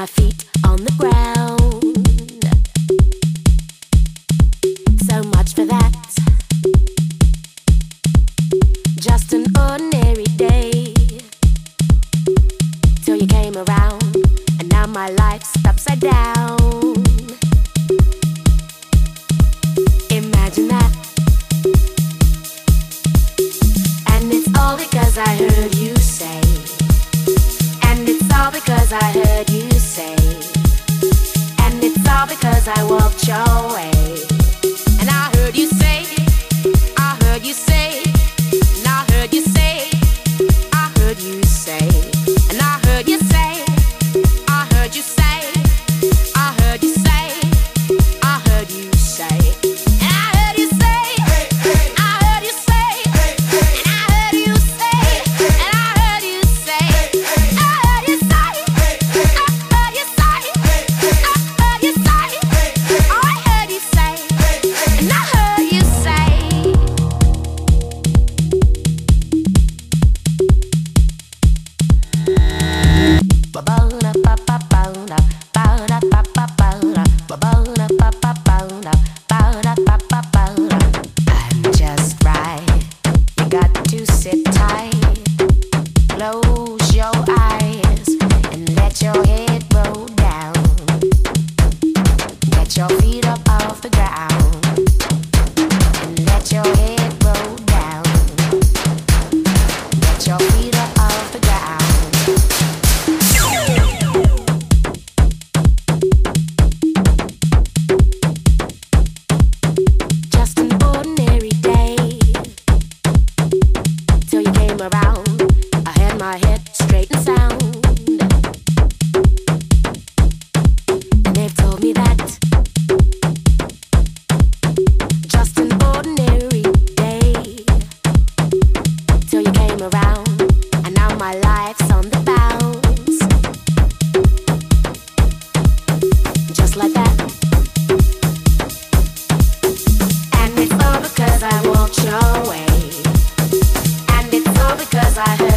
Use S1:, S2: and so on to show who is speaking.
S1: my feet on the ground. So much for that. Just an ordinary day. Till you came around, and now my life's upside down. I walked your way. I